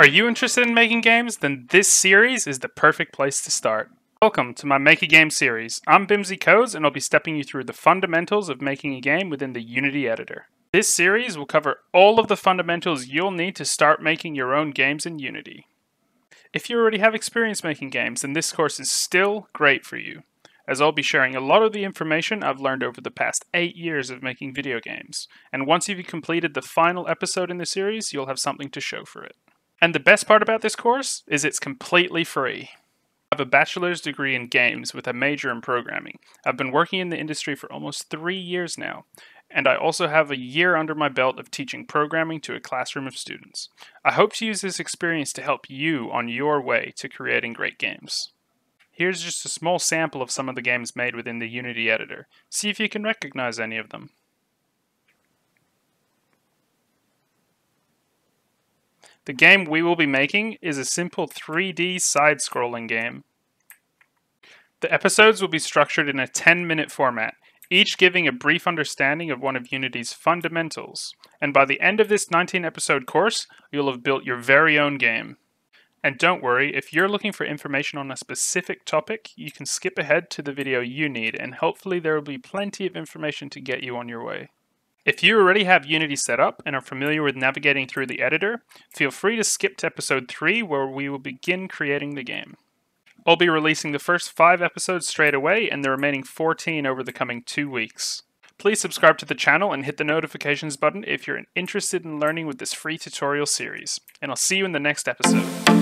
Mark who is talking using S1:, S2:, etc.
S1: Are you interested in making games? Then this series is the perfect place to start. Welcome to my Make a Game series. I'm Bimzy Codes and I'll be stepping you through the fundamentals of making a game within the Unity editor. This series will cover all of the fundamentals you'll need to start making your own games in Unity. If you already have experience making games, then this course is still great for you, as I'll be sharing a lot of the information I've learned over the past 8 years of making video games, and once you've completed the final episode in the series, you'll have something to show for it. And the best part about this course is it's completely free. I have a bachelor's degree in games with a major in programming. I've been working in the industry for almost three years now, and I also have a year under my belt of teaching programming to a classroom of students. I hope to use this experience to help you on your way to creating great games. Here's just a small sample of some of the games made within the Unity editor. See if you can recognize any of them. The game we will be making is a simple 3D side-scrolling game. The episodes will be structured in a 10-minute format, each giving a brief understanding of one of Unity's fundamentals, and by the end of this 19-episode course, you'll have built your very own game. And don't worry, if you're looking for information on a specific topic, you can skip ahead to the video you need, and hopefully there will be plenty of information to get you on your way. If you already have Unity set up and are familiar with navigating through the editor, feel free to skip to episode 3 where we will begin creating the game. I'll be releasing the first 5 episodes straight away and the remaining 14 over the coming 2 weeks. Please subscribe to the channel and hit the notifications button if you're interested in learning with this free tutorial series. And I'll see you in the next episode.